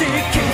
sick.